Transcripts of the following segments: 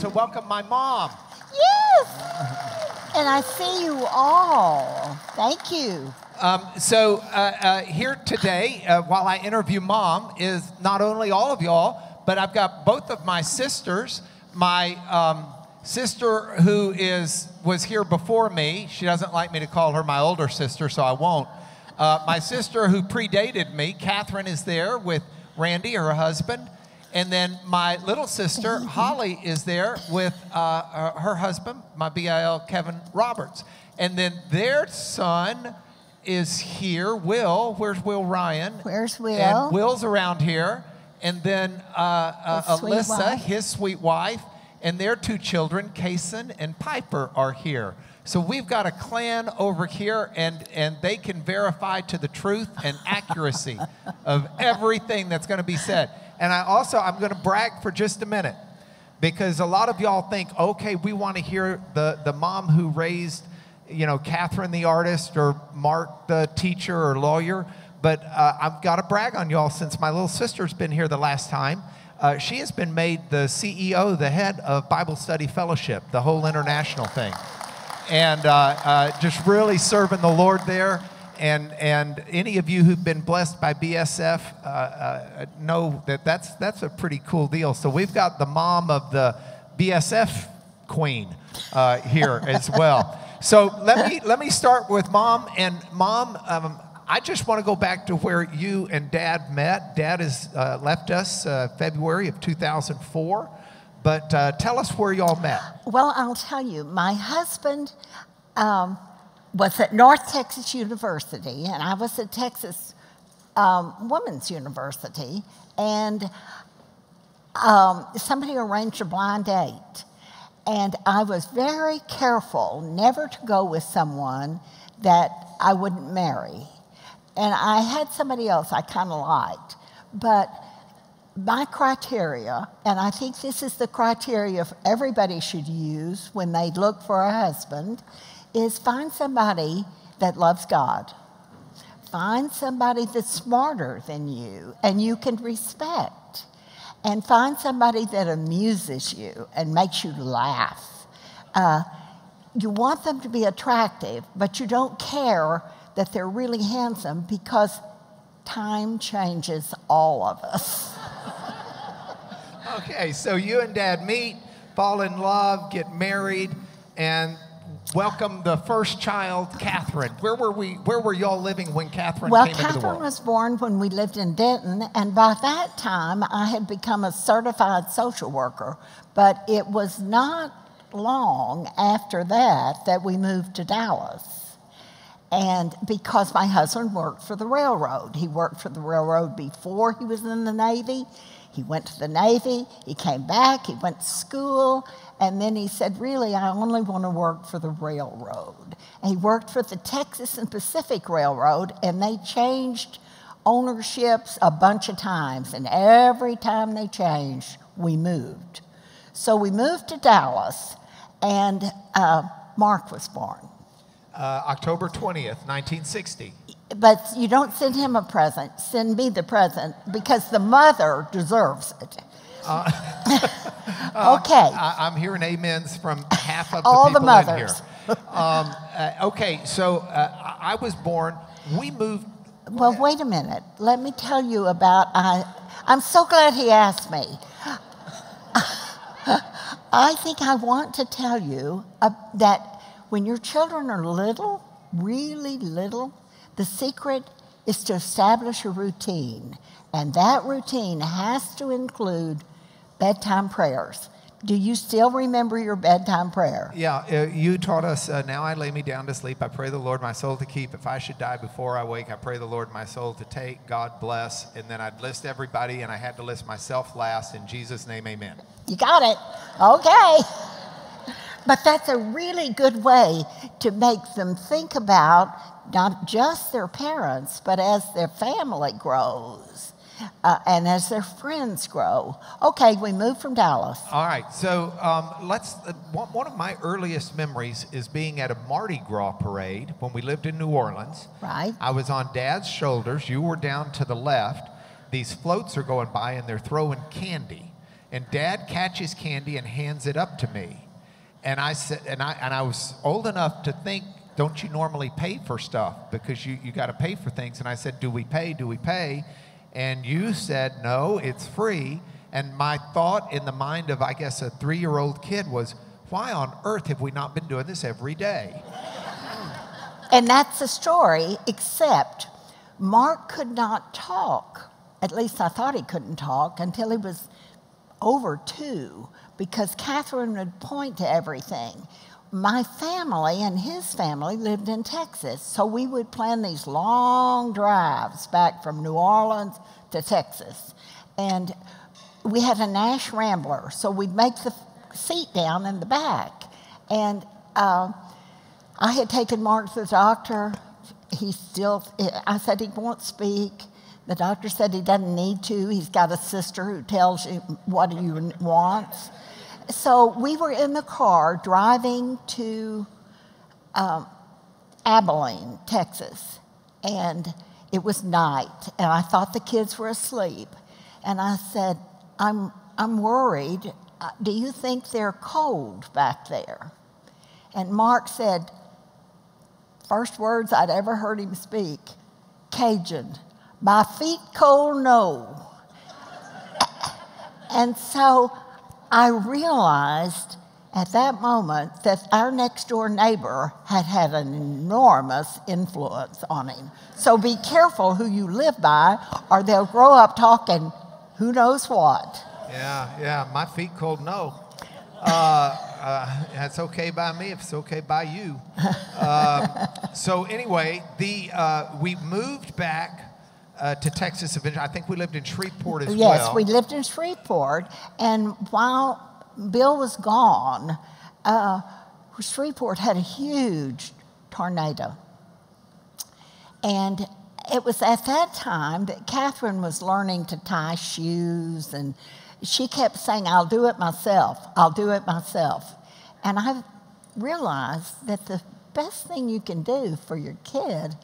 to welcome my mom. Yes. And I see you all. Thank you. Um, so, uh, uh, here today, uh, while I interview mom, is not only all of y'all, but I've got both of my sisters. My um, sister, who is was here before me, she doesn't like me to call her my older sister, so I won't. Uh, my sister, who predated me, Catherine, is there with Randy, her husband. And then my little sister, Holly, is there with uh, uh, her husband, my BIL, Kevin Roberts. And then their son is here, Will. Where's Will Ryan? Where's Will? And Will's around here. And then uh, uh, His Alyssa, his sweet wife, and their two children, Kason and Piper, are here. So we've got a clan over here, and, and they can verify to the truth and accuracy of everything that's going to be said. And I also, I'm going to brag for just a minute because a lot of y'all think, okay, we want to hear the, the mom who raised, you know, Catherine the artist or Mark the teacher or lawyer. But uh, I've got to brag on y'all since my little sister's been here the last time. Uh, she has been made the CEO, the head of Bible Study Fellowship, the whole international thing. And uh, uh, just really serving the Lord there. And, and any of you who've been blessed by BSF uh, uh, know that that's, that's a pretty cool deal. So we've got the mom of the BSF queen uh, here as well. So let me, let me start with mom. And mom, um, I just want to go back to where you and dad met. Dad has uh, left us uh, February of 2004. But uh, tell us where y'all met. Well, I'll tell you, my husband um, was at North Texas University, and I was at Texas um, Women's University, and um, somebody arranged a blind date. And I was very careful never to go with someone that I wouldn't marry. And I had somebody else I kind of liked, but my criteria, and I think this is the criteria everybody should use when they look for a husband, is find somebody that loves God. Find somebody that's smarter than you and you can respect. And find somebody that amuses you and makes you laugh. Uh, you want them to be attractive, but you don't care that they're really handsome because time changes all of us. Okay, so you and dad meet, fall in love, get married, and welcome the first child, Catherine. Where were we? Where were y'all living when Catherine Well, came into the world? Well, Catherine was born when we lived in Denton, and by that time I had become a certified social worker. But it was not long after that that we moved to Dallas. And because my husband worked for the railroad, he worked for the railroad before he was in the Navy. He went to the Navy, he came back, he went to school, and then he said, Really, I only want to work for the railroad. And he worked for the Texas and Pacific Railroad, and they changed ownerships a bunch of times. And every time they changed, we moved. So we moved to Dallas, and uh, Mark was born. Uh, October 20th, 1960. But you don't send him a present, send me the present because the mother deserves it. okay. I, I'm hearing amens from half of the All the people in here. mothers. Um, uh, okay, so uh, I I was born. We moved. Well, wait a minute. Let me tell you about. I, I'm so glad he asked me. I think I want to tell you uh, that when your children are little, really little, the secret is to establish a routine. And that routine has to include bedtime prayers. Do you still remember your bedtime prayer? Yeah, uh, you taught us. Uh, now I lay me down to sleep. I pray the Lord my soul to keep. If I should die before I wake, I pray the Lord my soul to take. God bless. And then I'd list everybody, and I had to list myself last. In Jesus' name, Amen. You got it. Okay. But that's a really good way to make them think about not just their parents, but as their family grows uh, and as their friends grow. Okay, we moved from Dallas. All right, so um, let's. Uh, one, one of my earliest memories is being at a Mardi Gras parade when we lived in New Orleans. Right. I was on Dad's shoulders. You were down to the left. These floats are going by and they're throwing candy. And dad catches candy and hands it up to me. And I said, and I, and I was old enough to think, don't you normally pay for stuff? Because you, you got to pay for things. And I said, do we pay? Do we pay? And you said, no, it's free. And my thought in the mind of, I guess, a three year old kid was, why on earth have we not been doing this every day? And that's the story, except Mark could not talk. At least I thought he couldn't talk until he was over two, because Catherine would point to everything. My family and his family lived in Texas, so we would plan these long drives back from New Orleans to Texas. And we had a Nash Rambler, so we'd make the seat down in the back. And uh, I had taken Mark to the doctor. He still, I said he won't speak. The doctor said he doesn't need to. He's got a sister who tells him what he wants. So we were in the car driving to um, Abilene, Texas, and it was night, and I thought the kids were asleep. And I said, I'm, I'm worried. Uh, do you think they're cold back there? And Mark said, first words I'd ever heard him speak Cajun. My feet cold, no. and so I realized at that moment that our next door neighbor had had an enormous influence on him. So be careful who you live by, or they'll grow up talking who knows what. Yeah, yeah, my feet cold, no. Uh, uh, that's okay by me if it's okay by you. Uh, so anyway, the uh, we moved back uh, to Texas eventually. I think we lived in Shreveport as yes, well. Yes, we lived in Shreveport, and while Bill was gone, uh, Shreveport had a huge tornado, and it was at that time that Catherine was learning to tie shoes, and she kept saying, I'll do it myself, I'll do it myself. And I realized that the best thing you can do for your kid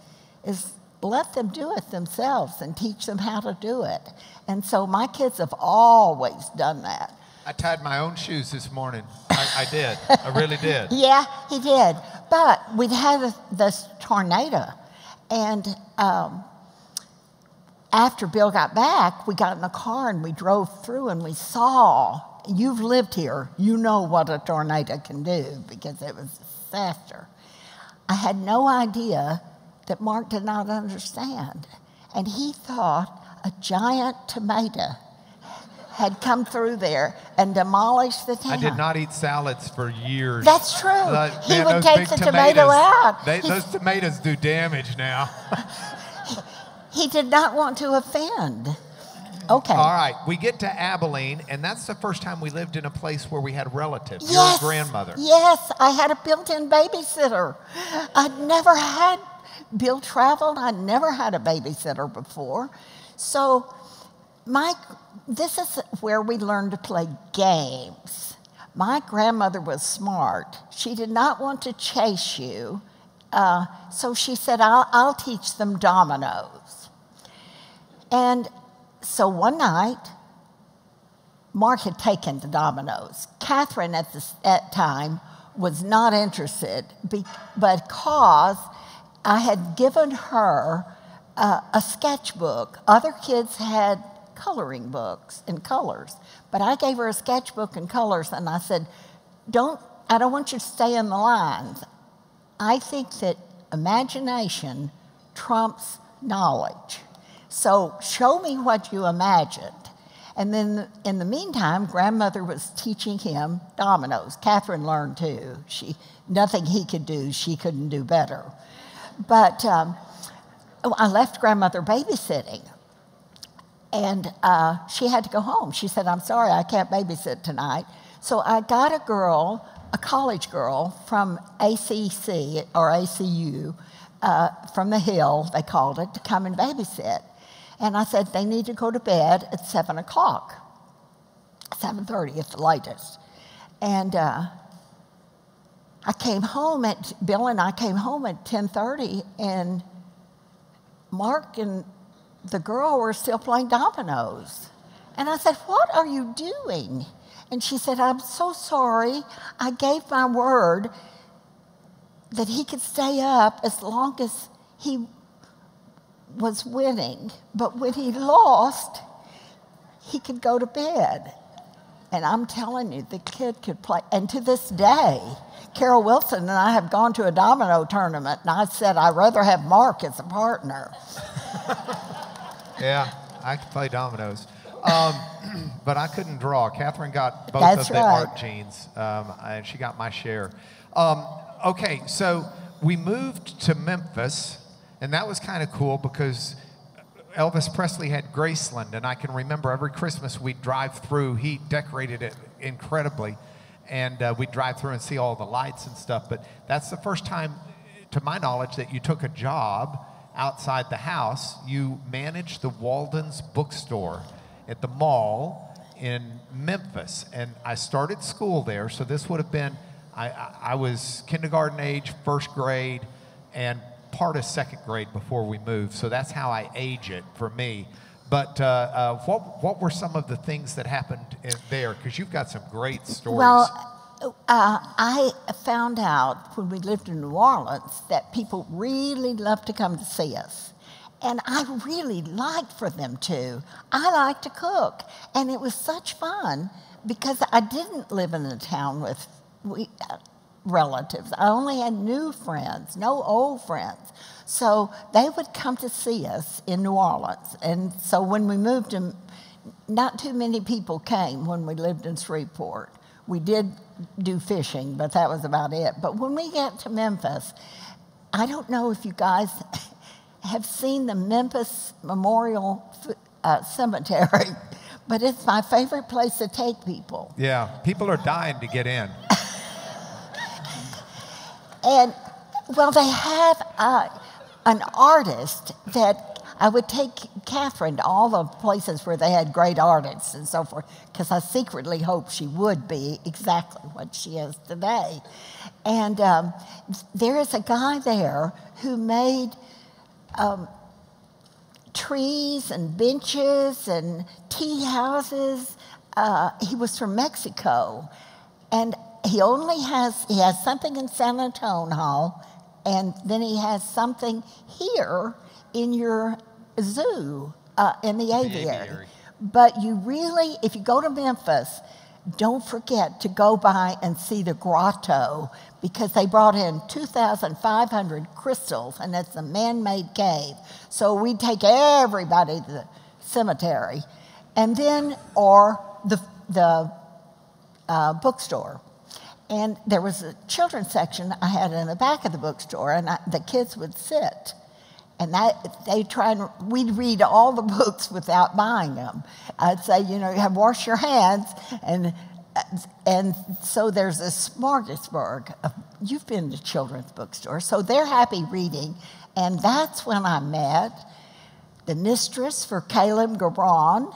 is let them do it themselves and teach them how to do it. And so my kids have always done that. I tied my own shoes this morning. I, I did. I really did. Yeah, he did. But we'd had a, this tornado, and um, after Bill got back, we got in the car and we drove through and we saw. You've lived here, you know what a tornado can do because it was a disaster. I had no idea that Mark did not understand. And he thought a giant tomato had come through there and demolished the town. I did not eat salads for years. That's true. Uh, he man, would take the tomatoes, tomato out. They, those tomatoes do damage now. he did not want to offend. Okay. All right. We get to Abilene, and that's the first time we lived in a place where we had relatives. Yes, Your grandmother. Yes, I had a built in babysitter. I'd never had Bill traveled. I never had a babysitter before. So, my, this is where we learned to play games. My grandmother was smart. She did not want to chase you. Uh, so she said, I'll, I'll teach them dominoes. And so one night, Mark had taken the dominoes. Catherine at the at time was not interested because I had given her uh, a sketchbook. Other kids had coloring books and colors, but I gave her a sketchbook and colors, and I said, "Don't. I don't want you to stay in the lines. I think that imagination trumps knowledge. So show me what you imagined." And then in the meantime, grandmother was teaching him dominoes. Catherine learned too. She, nothing he could do, she couldn't do better. But um, I left grandmother babysitting. And uh, she had to go home. She said, I'm sorry, I can't babysit tonight. So I got a girl, a college girl from ACC or ACU, uh, from the Hill, they called it, to come and babysit. And I said, they need to go to bed at 7 o'clock, 7.30 at the latest. And uh, I came home at Bill and I came home at 10:30 and Mark and the girl were still playing dominoes. And I said, What are you doing? And she said, I'm so sorry. I gave my word that he could stay up as long as he was winning. But when he lost, he could go to bed. And I'm telling you, the kid could play. And to this day, Carol Wilson and I have gone to a domino tournament, and I said I'd rather have Mark as a partner. yeah, I could play dominoes. Um, but I couldn't draw. Catherine got both That's of the right. art genes, um, and she got my share. Um, okay, so we moved to Memphis, and that was kind of cool because Elvis Presley had Graceland, and I can remember every Christmas we'd drive through. He decorated it incredibly, and uh, we'd drive through and see all the lights and stuff. But that's the first time, to my knowledge, that you took a job outside the house. You managed the Walden's bookstore at the mall in Memphis, and I started school there. So this would have been, I, I, I was kindergarten age, first grade, and part of second grade before we moved. So that's how I age it for me. But uh, uh, what what were some of the things that happened in there? Because you've got some great stories. Well, uh, I found out when we lived in New Orleans that people really loved to come to see us. And I really liked for them to. I like to cook. And it was such fun because I didn't live in a town with we, relatives. I only had new friends, no old friends. So they would come to see us in New Orleans. And so when we moved to, not too many people came when we lived in Shreveport. We did do fishing, but that was about it. But when we got to Memphis, I don't know if you guys have seen the Memphis Memorial uh, Cemetery, but it's my favorite place to take people. yeah, people are dying to get in. And well, they have uh, an artist that I would take Catherine to all the places where they had great artists and so forth, because I secretly hope she would be exactly what she is today. And um, there is a guy there who made um, trees and benches and tea houses. Uh, he was from Mexico, and he only has he has something in San Antonio and then he has something here in your zoo uh, in the aviary. aviary. But you really, if you go to Memphis, don't forget to go by and see the grotto because they brought in 2,500 crystals and it's a man made cave. So we take everybody to the cemetery and then, or the, the uh, bookstore. And there was a children's section I had in the back of the bookstore, and I, the kids would sit. And that, they try and, we'd read all the books without buying them. I'd say, you know, you have wash your hands. And, and so there's a smorgasbord. Of, you've been to children's bookstore, so they're happy reading. And that's when I met the mistress for Kahlil Gibran.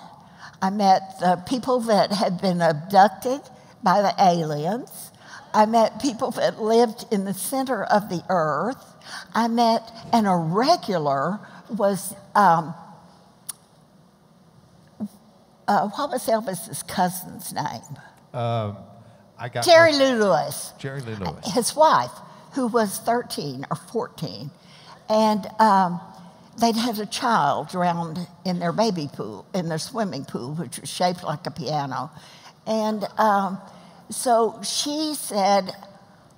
I met the people that had been abducted by the aliens. I met people that lived in the center of the earth. I met, an irregular was, um, uh, what was Elvis's cousin's name? Um, I got Jerry Lou Lewis Jerry Lee Lewis. his wife, who was 13 or 14, and um, they'd had a child drowned in their baby pool, in their swimming pool, which was shaped like a piano. And um, so she said,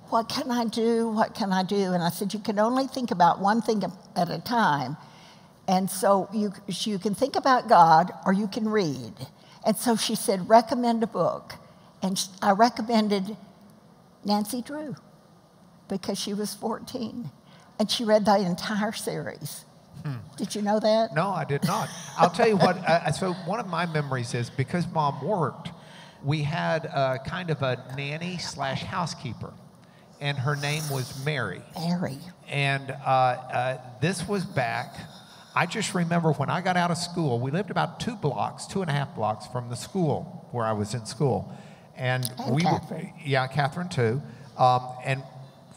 What can I do? What can I do? And I said, You can only think about one thing at a time. And so you, you can think about God or you can read. And so she said, Recommend a book. And I recommended Nancy Drew because she was 14 and she read the entire series. Did you know that? No, I did not. I'll tell you what. Uh, so one of my memories is because mom worked, we had a kind of a nanny slash housekeeper, and her name was Mary. Mary. And uh, uh, this was back. I just remember when I got out of school. We lived about two blocks, two and a half blocks from the school where I was in school, and, And we, Catherine. yeah, Catherine too. Um, and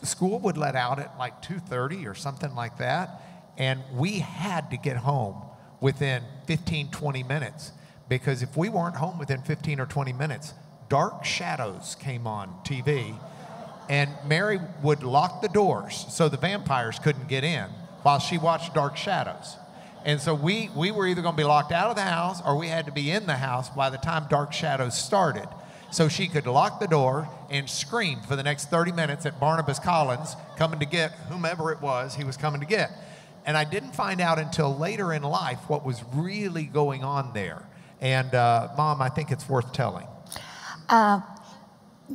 school would let out at like two thirty or something like that, and we had to get home within 15, 20 minutes because if we weren't home within 15 or 20 minutes, Dark Shadows came on TV, and Mary would lock the doors so the vampires couldn't get in while she watched Dark Shadows. And so we, we were either going to be locked out of the house or we had to be in the house by the time Dark Shadows started. So she could lock the door and scream for the next 30 minutes at Barnabas Collins coming to get whomever it was he was coming to get. And I didn't find out until later in life what was really going on there. And uh, mom, I think it's worth telling. Uh,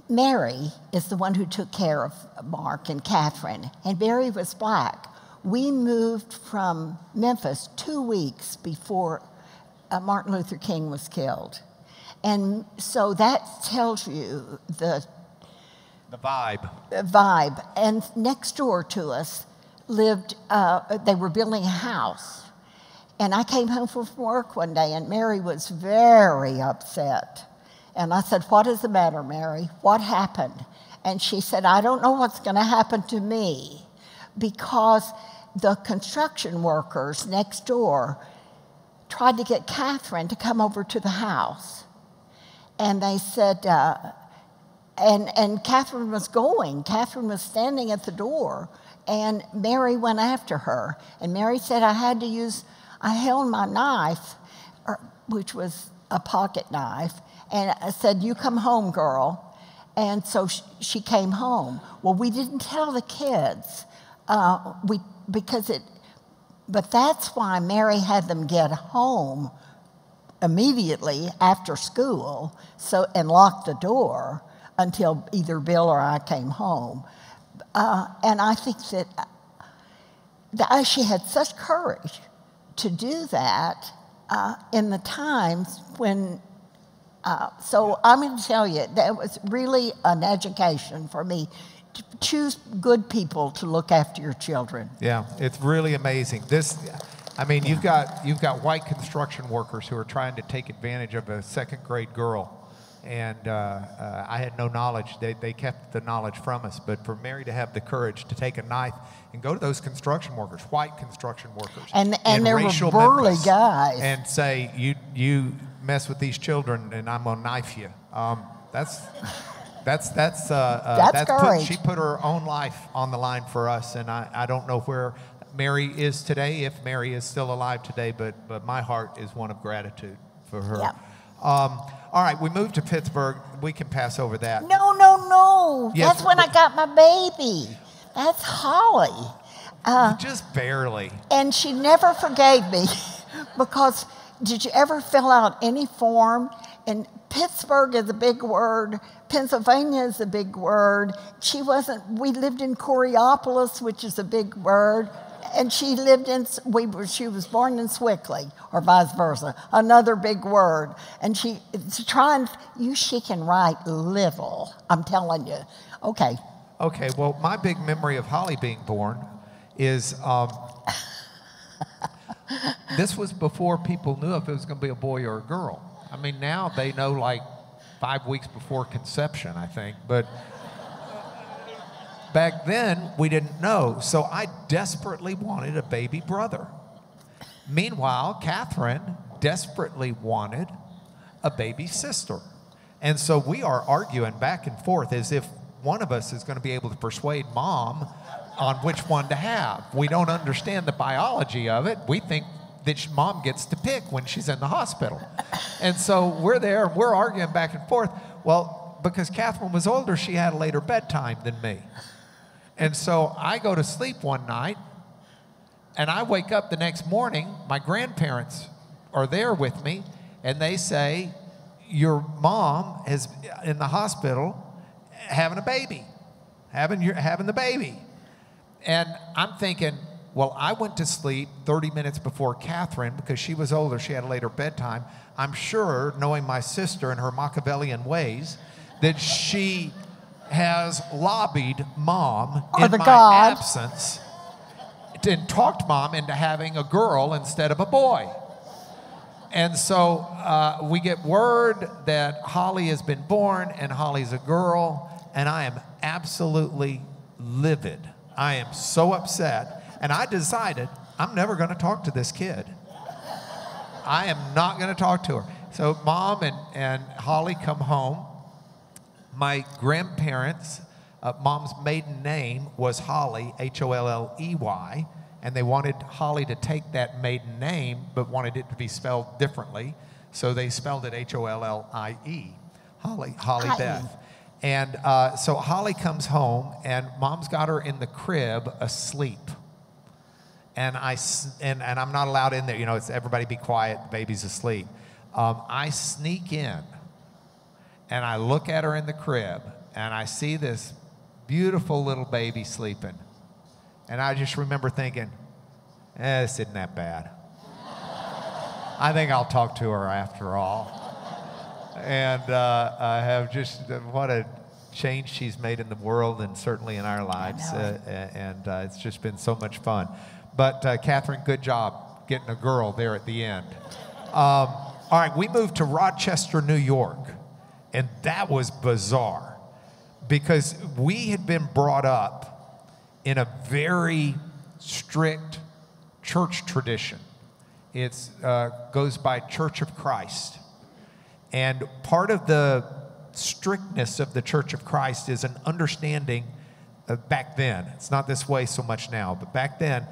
Mary is the one who took care of Mark and Catherine, and Mary was black. We moved from Memphis two weeks before uh, Martin Luther King was killed. And so that tells you the, the vibe. The vibe. And next door to us lived, uh, they were building a house. And I came home from work one day, and Mary was very upset. And I said, What is the matter, Mary? What happened? And she said, I don't know what's going to happen to me because the construction workers next door tried to get Catherine to come over to the house. And they said, uh, and, and Catherine was going. Catherine was standing at the door, and Mary went after her. And Mary said, I had to use, I held my knife, er, which was a pocket knife, and I said, You come home, girl. And so she came home. Well, we didn't tell the kids uh, we, because it, but that's why Mary had them get home immediately after school so, and lock the door until either Bill or I came home. Uh, and I think that, that she had such courage to do that uh, in the times when uh, so I'm going to tell you, that was really an education for me. To choose good people to look after your children. Yeah, it's really amazing. This, I mean, you've got you've got white construction workers who are trying to take advantage of a second grade girl, and uh, uh, I had no knowledge. They they kept the knowledge from us. But for Mary to have the courage to take a knife and go to those construction workers, white construction workers, and and they were burly guys, and say you you mess with these children and I'm gonna knife you. Um, that's that's that's uh, uh, that's, that's put, she put her own life on the line for us, and I, I don't know where Mary is today, if Mary is still alive today, but but my heart is one of gratitude for her. Yep. Um, all right, we moved to Pittsburgh. We can pass over that. No, no, no. Yes, That's when I got my baby. That's Holly. Uh, just barely. And she never forgave me because did you ever fill out any form? And Pittsburgh is a big word. Pennsylvania is a big word. She wasn't, we lived in Coraopolis, which is a big word. And she lived in, we were, she was born in Sewickley, or vice versa, another big word. And she, to try and, you, she can write little, I'm telling you. Okay. Okay, well, my big memory of Holly being born is um, this was before people knew if it was going to be a boy or a girl. I mean, now they know like five weeks before conception, I think. But back then, we didn't know. So I desperately wanted a baby brother. Meanwhile, Catherine desperately wanted a baby sister. And so we are arguing back and forth as if one of us is going to be able to persuade mom on which one to have. We don't understand the biology of it. We think that mom gets to pick when she's in the hospital. And so we're there, and we're arguing back and forth. Well, because Catherine was older, she had a later bedtime than me. And so I go to sleep one night, and I wake up the next morning. My grandparents are there with me, and they say, Your mom is in the hospital having a baby, having, your, having the baby. And I'm thinking, well, I went to sleep 30 minutes before Catherine because she was older. She had a later bedtime. I'm sure, knowing my sister and her Machiavellian ways, that she has lobbied mom or in my God. absence and talked mom into having a girl instead of a boy. And so uh, we get word that Holly has been born and Holly's a girl, and I am absolutely livid. I am so upset. And I decided I'm never going to talk to this kid. I am not going to talk to her. So mom and, and Holly come home. My grandparents, uh, mom's maiden name was Holly, H O L L E Y, and they wanted Holly to take that maiden name, but wanted it to be spelled differently. So they spelled it H O L L I E, Holly, Holly Hi. Beth. And uh, so Holly comes home, and mom's got her in the crib asleep. And, I, and, and I'm not allowed in there. You know, it's everybody be quiet, the baby's asleep. Um, I sneak in, and I look at her in the crib, and I see this beautiful little baby sleeping. And I just remember thinking, eh, this isn't that bad. I think I'll talk to her after all and uh, I have just uh, what a change she's made in the world and certainly in our lives. Uh, and uh, it's just been so much fun. But uh, Catherine, good job getting a girl there at the end. Um, all right, we moved to Rochester, New York, and that was bizarre because we had been brought up in a very strict church tradition. It uh, goes by Church of Christ. And part of the strictness of the Church of Christ is an understanding back then. It's not this way so much now, but back then,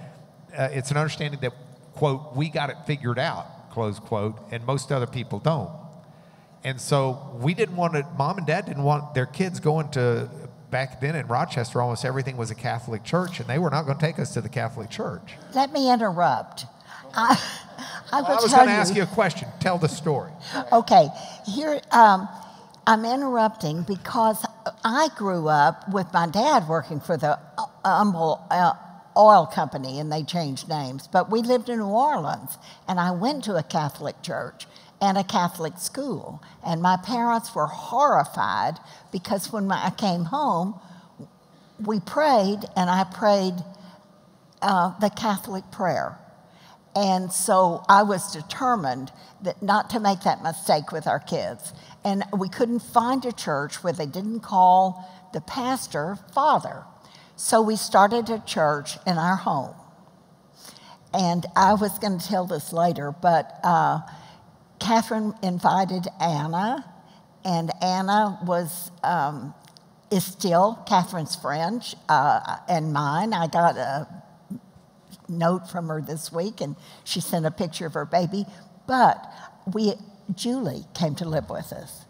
uh, it's an understanding that, quote, we got it figured out, close quote, and most other people don't. And so we didn't want to, mom and dad didn't want their kids going to, back then in Rochester, almost everything was a Catholic church, and they were not going to take us to the Catholic church. Let me interrupt. I, I will I was going to ask you a question. Tell the story. Okay, here um, I'm interrupting because I grew up with my dad working for the uh, Humble uh, Oil Company, and they changed names. But we lived in New Orleans, and I went to a Catholic church and a Catholic school, and my parents were horrified because when I came home, we prayed, and I prayed uh, the Catholic prayer. And so I was determined that not to make that mistake with our kids. And we couldn't find a church where they didn't call the pastor father. So we started a church in our home. And I was going to tell this later, but uh, Catherine invited Anna, and Anna was um, is still Catherine's friend uh, and mine. I got a note from her this week, and she sent a picture of her baby. But we, Julie, came to live with us.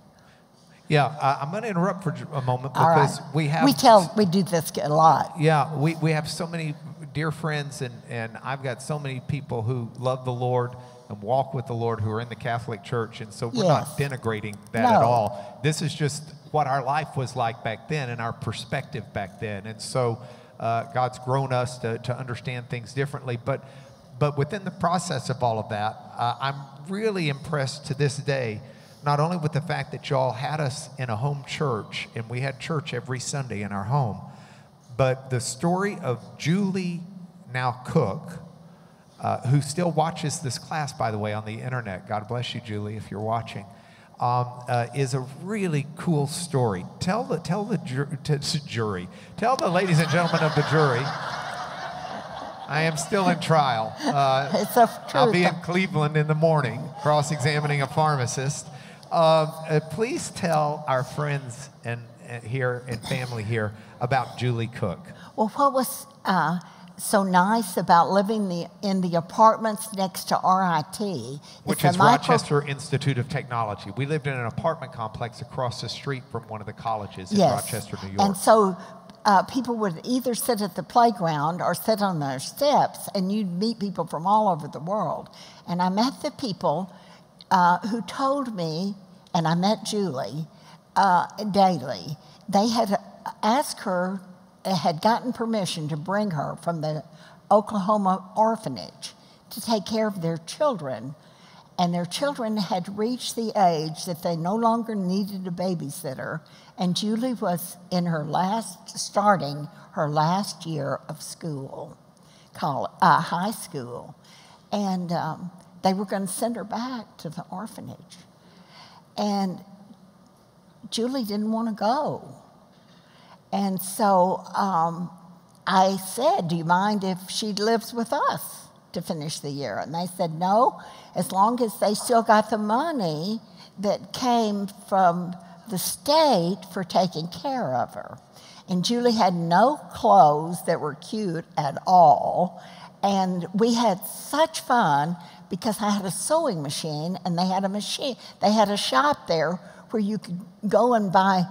Yeah, uh, I'm going to interrupt for a moment All right. because we have we tell we do this a lot. Yeah, we, we have so many dear friends, and, and I've got so many people who love the Lord and walk with the Lord who are in the Catholic Church, and so we're not denigrating that at all. This is just what our life was like back then and our perspective back then. And so uh, God's grown us to, to understand things differently. But, but within the process of all of that, uh, I'm really impressed to this day not only with the fact that y'all had us in a home church and we had church every Sunday in our home, but the story of Julie now Cook, uh, who still watches this class, by the way, on the internet. God bless you, Julie, if you're watching. Um, uh, is a really cool story. Tell the tell the ju- t- jury, tell the ladies and gentlemen of the jury. I am still in trial. Uh, It's a I'll be in Cleveland in the morning, cross-examining a pharmacist. Um, uh, please tell our friends and uh, here and family here about Julie Cook. Well, what was uh, so nice about living the, in the apartments next to RIT Which is Rochester Institute of Technology. We lived in an apartment complex across the street from one of the colleges in Yes. Rochester, New York. And so uh, people would either sit at the playground or sit on their steps, and you'd meet people from all over the world. And I met the people uh, who told me, and I met Julie uh, daily. They had asked her, had gotten permission to bring her from the Oklahoma orphanage to take care of their children. And their children had reached the age that they no longer needed a babysitter. And julie was in her last starting her last year of school college, uh, high school. And um, they were going to send her back to the orphanage. And julie didn't want to go and so um, i said do you mind if she lives with us to finish the year. And they said, no, as long as they still got the money that came from the state for taking care of her. And Julie had no clothes that were cute at all. And we had such fun because I had a sewing machine and they had a machine, they had a shop there where you could go and buy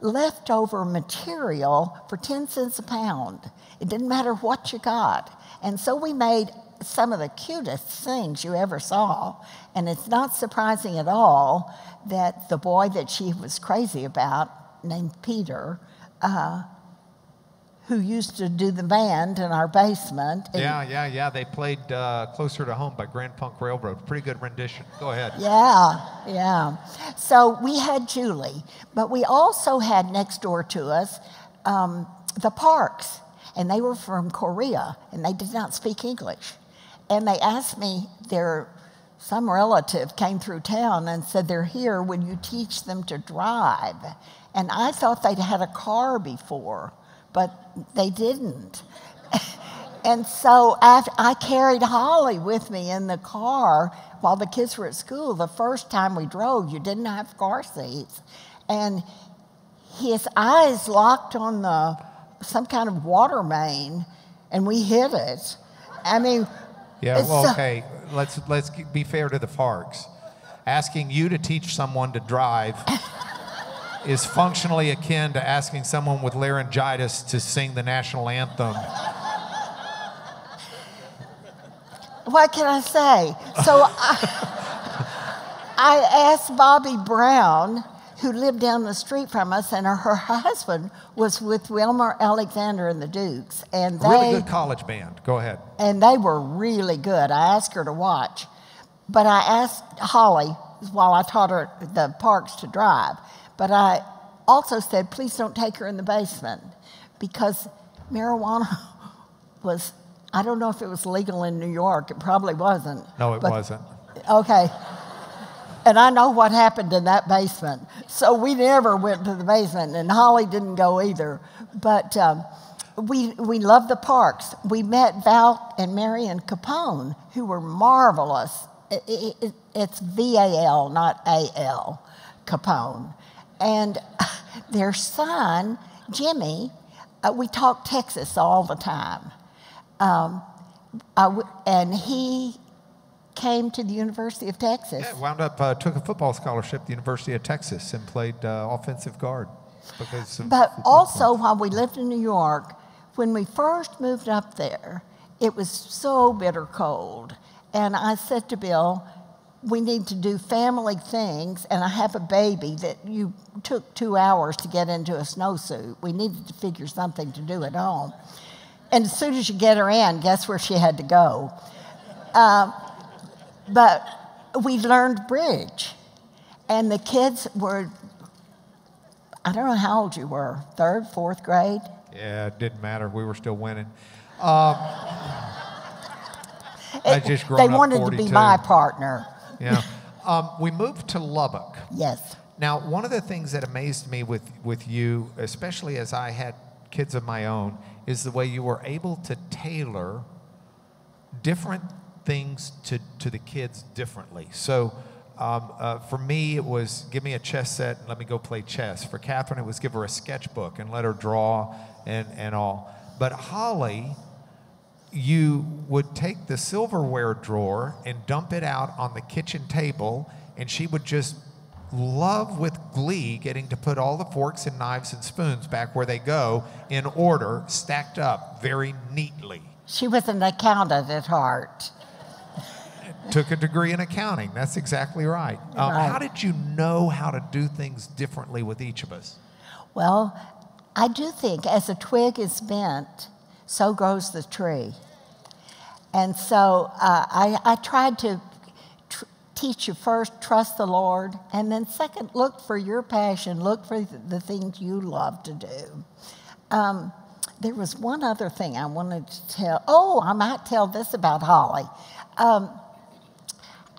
leftover material for 10 cents a pound. It didn't matter what you got. And so we made some of the cutest things you ever saw. And it's not surprising at all that the boy that she was crazy about, named Peter, uh, who used to do the band in our basement. Yeah, yeah, yeah. They played uh, Closer to Home by Grand Funk Railroad. Pretty good rendition. Go ahead. Yeah, yeah. So we had Julie, but we also had next door to us um, the Parks, and they were from Korea, and they did not speak English. And they asked me, their some relative came through town and said, They're here. Will you teach them to drive? And I thought they'd had a car before but they didn't. and so after, I carried Holly with me in the car while the kids were at school. The first time we drove, you didn't have car seats. And his eyes locked on the some kind of water main, and we hit it. I mean, yeah. Well, okay. Let's let's be fair to the Parks. Asking you to teach someone to drive is functionally akin to asking someone with laryngitis to sing the national anthem. What can I say? So I, I asked Bobby Brown, who lived down the street from us, and her, husband was with Wilmer Alexander and the Dukes. And they, really good college band. Go ahead. And they were really good. I asked her to watch. But I asked Holly, while I taught her the parks to drive, but I also said, please don't take her in the basement because marijuana was, I don't know if it was legal in New York. It probably wasn't. No, it but, wasn't. Okay. And I know what happened in that basement. So we never went to the basement, and Holly didn't go either. But um, we, we love the parks. We met Val and Marion Capone, who were marvelous. It, it, it's V A L, not A L, Capone. And their son, Jimmy, uh, we talk Texas all the time. Um, and he came to the University of Texas. Yeah, wound up, uh, took a football scholarship at the University of Texas and played uh, offensive guard. Because but also, while we lived in New York, when we first moved up there, it was so bitter cold. And I said to Bill, we need to do family things, and I have a baby that you took two hours to get into a snowsuit. We needed to figure something to do at home. And as soon as you get her in, guess where she had to go? Uh, but we learned bridge, and the kids were, I don't know how old you were, third, fourth grade? Yeah, it didn't matter. We were still winning. Um, I just They wanted to be my partner. Yeah. Um, we moved to Lubbock. Yes. Now, one of the things that amazed me with, with you, especially as I had kids of my own, is the way you were able to tailor different things to, to the kids differently. So, um, uh, for me, it was give me a chess set and let me go play chess. For Catherine, it was give her a sketchbook and let her draw and, and all. But Holly, you would take the silverware drawer and dump it out on the kitchen table, and she would just love with glee getting to put all the forks and knives and spoons back where they go in order, stacked up very neatly. She was an accountant at heart. Took a degree in accounting. That's exactly right. Um, right. How did you know how to do things differently with each of us? Well, I do think as a twig is bent, so grows the tree. And so uh, I, I tried to tr- teach you first, trust the Lord, and then second, look for your passion, look for the things you love to do. Um, there was one other thing I wanted to tell. Oh, I might tell this about Holly. Um,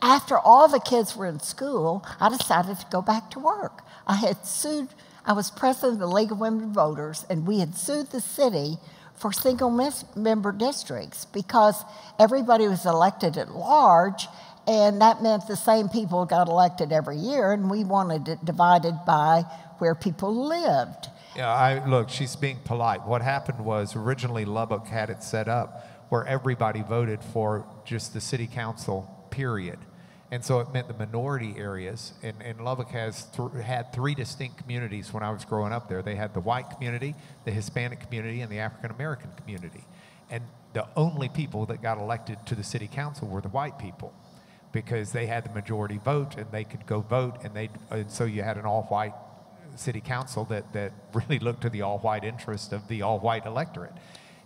after all the kids were in school, I decided to go back to work. I had sued, I was president of the League of Women Voters, and we had sued the city for single member districts because everybody was elected at large, and that meant the same people got elected every year, and we wanted it divided by where people lived. Yeah, I look, she's being polite. What happened was originally Lubbock had it set up where everybody voted for just the city council, period. And so it meant the minority areas, and, and Lubbock has th- had three distinct communities when I was growing up there. They had the white community, the Hispanic community, and the African American community. And the only people that got elected to the city council were the white people because they had the majority vote and they could go vote, and, they, and so you had an all white city council that, that really looked to the all white interest of the all white electorate.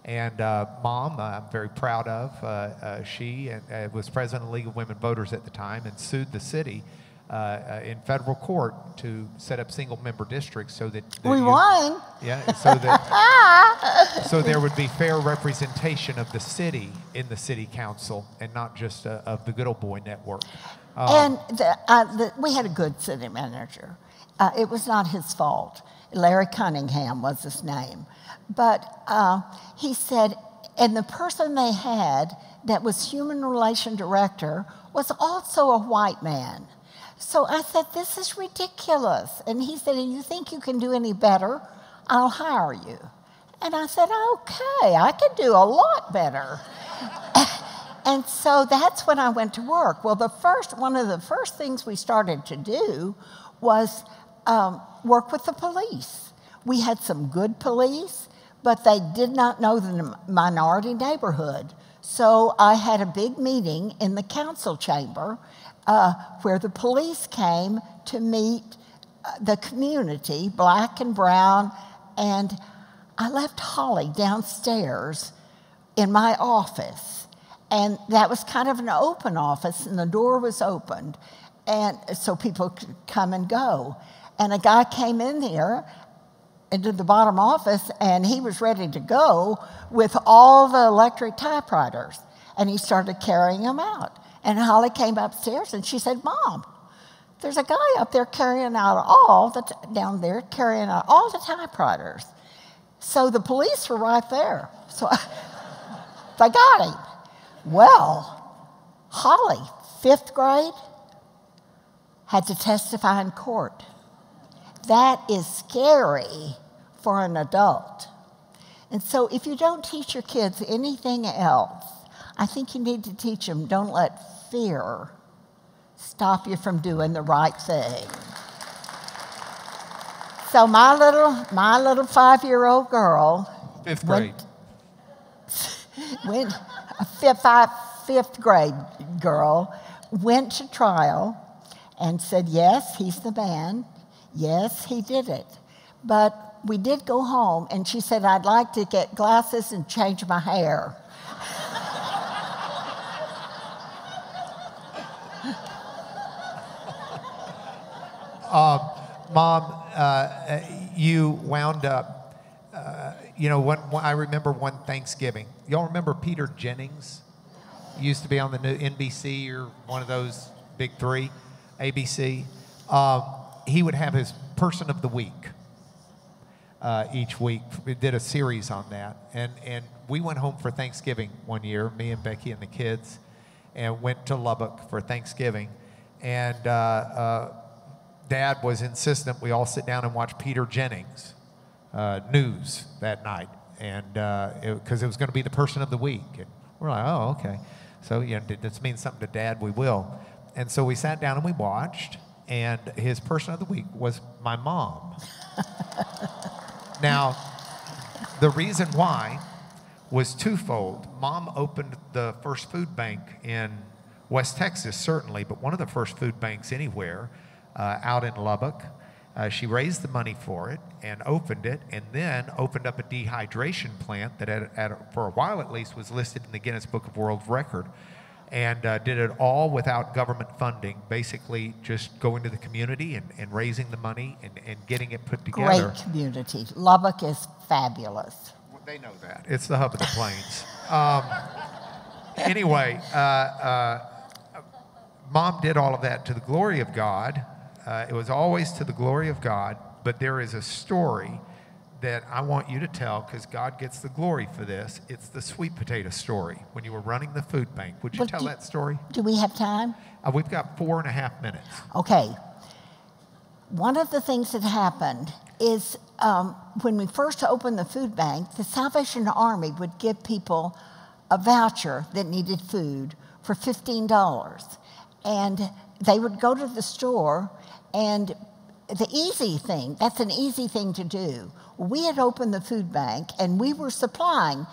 And uh, mom, uh, I'm very proud of. Uh, uh she and, uh, was president of the League of Women Voters at the time and sued the city uh, in federal court to set up single member districts so that, that we you, won. Yeah, so that so there would be fair representation of the city in the city council and not just of the Good Old Boy Network. and the, the, we had a good city manager. it was not his fault. Larry Cunningham was his name. But uh, he said, and the person they had that was human relation director was also a white man. So I said, This is ridiculous. And he said, And You think you can do any better? I'll hire you. And I said, Okay, I can do a lot better. and so that's when I went to work. Well, the first, one of the first things we started to do was um, work with the police. We had some good police, but they did not know the minority neighborhood. So I had a big meeting in the council chamber uh, where the police came to meet uh, the community, black and brown, and I left Holly downstairs in my office. And that was kind of an open office, and the door was opened, and so people could come and go. And a guy came in there into the bottom office and he was ready to go with all the electric typewriters. And he started carrying them out. And Holly came upstairs and she said, Mom, there's a guy up there carrying out all the, down there, carrying out all the typewriters. So the police were right there. So they got him. Well, Holly, fifth grade, had to testify in court. That is scary for an adult. And so, if you don't teach your kids anything else, I think you need to teach them don't let fear stop you from doing the right thing. So my little my little five year old girl, fifth grade, went, went a fifth, five, fifth grade girl went to trial and said yes, he's the man. Yes, he did it. But we did go home, and she said, I'd like to get glasses and change my hair. uh, Mom, uh, you wound up, uh, you know, when I remember one Thanksgiving. Y'all remember Peter Jennings? He used to be on the new NBC or one of those big three, ABC. Um, he would have his person of the week uh, each week. We did a series on that. And, and we went home for Thanksgiving one year, me and Becky and the kids, and went to Lubbock for Thanksgiving. And uh, uh, Dad was insistent we all sit down and watch Peter Jennings uh, news that night. And because uh, it, it was going to be the person of the week. And we're like, oh, okay. So, you know, this means something to Dad, we will. And so we sat down and we watched, and his person of the week was my mom. Now, the reason why was twofold. Mom opened the first food bank in West Texas, certainly, but one of the first food banks anywhere uh, out in Lubbock. Uh, she raised the money for it and opened it, and then opened up a dehydration plant that, at, at, for a while at least, was listed in the Guinness Book of World Record and uh, did it all without government funding, basically just going to the community and, and raising the money and, and getting it put together. Great community. Lubbock is fabulous. Well, they know that. It's the hub of the plains. Um, anyway, uh, uh, mom did all of that to the glory of God. Uh, it was always to the glory of God, but there is a story that I want you to tell because God gets the glory for this. It's the sweet potato story when you were running the food bank. Would you Well, tell do- that story? Do we have time? Uh, we've got four and a half minutes. Okay. One of the things that happened is um, when we first opened the food bank, the Salvation Army would give people a voucher that needed food for $15. And they would go to the store, and the easy thing, that's an easy thing to do. We had opened the food bank, and we were supplying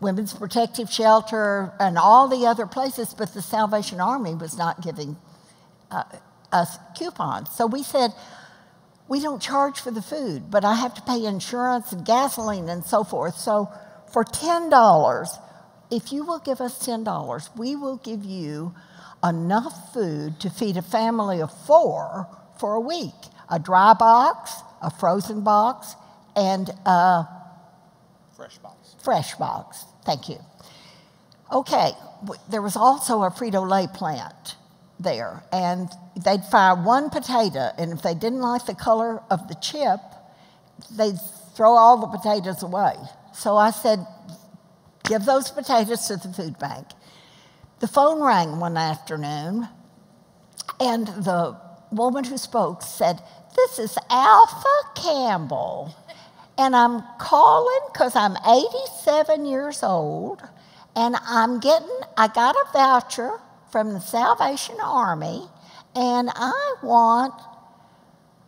Women's Protective Shelter and all the other places, but the Salvation Army was not giving uh, us coupons. So we said, we don't charge for the food, but I have to pay insurance and gasoline and so forth. So for $10, if you will give us $10, we will give you enough food to feed a family of four for a week a dry box, a frozen box, and a Fresh box. fresh box. Thank you. Okay, there was also a Frito Lay plant there, and they'd fry one potato, and if they didn't like the color of the chip, they'd throw all the potatoes away. So I said, give those potatoes to the food bank. The phone rang one afternoon, and the woman who spoke said, This is Alpha Campbell. And I'm calling because I'm 87 years old and I'm getting, I got a voucher from the Salvation Army and I want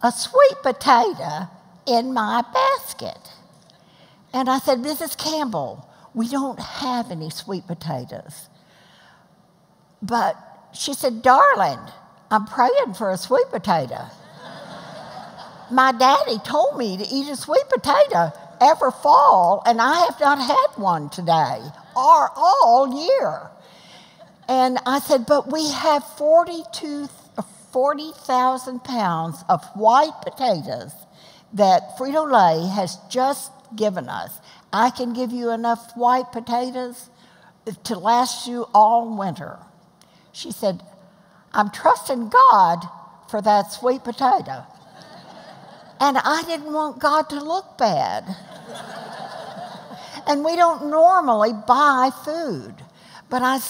a sweet potato in my basket. And I said, Mrs. Campbell, we don't have any sweet potatoes. But she said, Darling, I'm praying for a sweet potato. My daddy told me to eat a sweet potato every fall, and I have not had one today or all year. And I said, But we have 42 40,000 pounds of white potatoes that Frito Lay has just given us. I can give you enough white potatoes to last you all winter. She said, I'm trusting God for that sweet potato. And I didn't want God to look bad. and we don't normally buy food. But I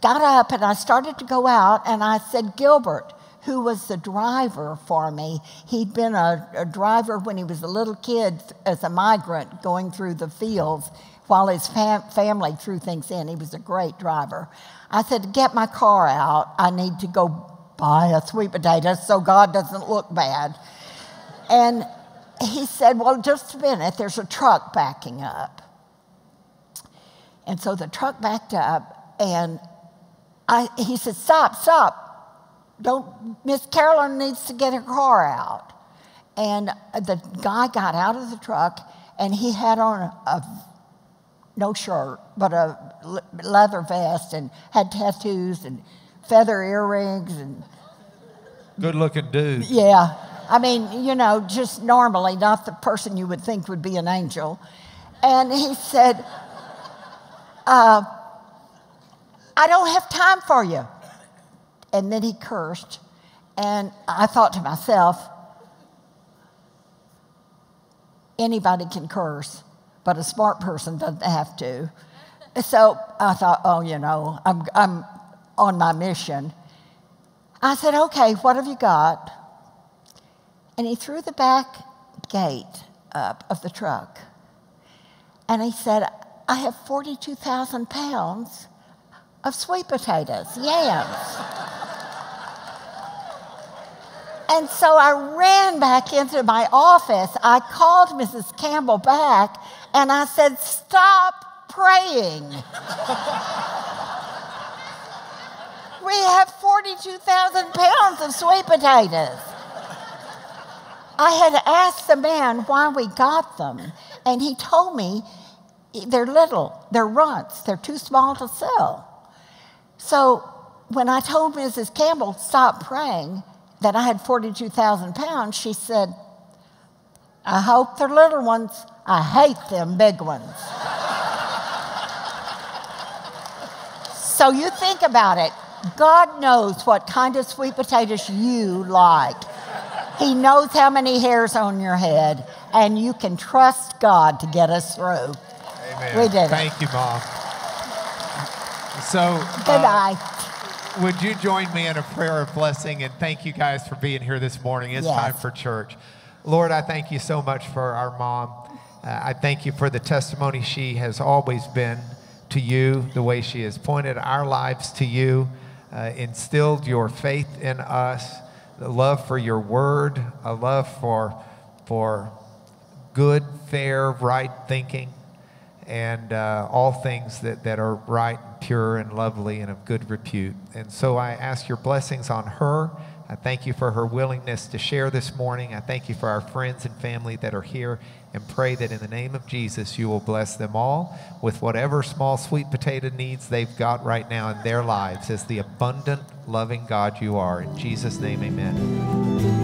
got up and I started to go out, and I said, Gilbert, who was the driver for me, he'd been a, a driver when he was a little kid as a migrant going through the fields while his fam- family threw things in. He was a great driver. I said, Get my car out. I need to go buy a sweet potato so God doesn't look bad. And he said, Well, just a minute, there's a truck backing up. And so the truck backed up, and I, he said, Stop, stop. Don't, Miss Carolyn needs to get her car out. And the guy got out of the truck, and he had on a, no shirt, but a leather vest, and had tattoos and feather earrings, and Good looking dude. yeah. I mean, you know, just normally, not the person you would think would be an angel. And he said, uh, I don't have time for you. And then he cursed. And I thought to myself, anybody can curse, but a smart person doesn't have to. So I thought, oh, you know, I'm, I'm on my mission. I said, okay, what have you got? And he threw the back gate up of the truck. And he said, I have 42,000 pounds of sweet potatoes, yams. and so I ran back into my office. I called Mrs. Campbell back and I said, Stop praying. we have 42,000 pounds of sweet potatoes. I had asked the man why we got them, and he told me they're little, they're runts, they're too small to sell. So when I told Mrs. Campbell, stop praying, that I had 42,000 pounds, she said, I hope they're little ones. I hate them big ones. so you think about it. God knows what kind of sweet potatoes you like. He knows how many hairs on your head, and you can trust God to get us through. Amen. We did it. Thank you, Mom. So, uh, Goodbye. would you join me in a prayer of blessing? And thank you guys for being here this morning. It's Yes. time for church. Lord, I thank you so much for our mom. Uh, I thank you for the testimony she has always been to you, the way she has pointed our lives to you, uh, instilled your faith in us, the love for your word, a love for, for good, fair, right thinking and uh, all things that, that are right and pure and lovely and of good repute. And so I ask your blessings on her. I thank you for her willingness to share this morning. I thank you for our friends and family that are here and pray that in the name of Jesus you will bless them all with whatever small sweet potato needs they've got right now in their lives as the abundant, loving God you are. In Jesus' name, amen.